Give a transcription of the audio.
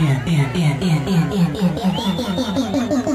变变变变变变变变变变变变变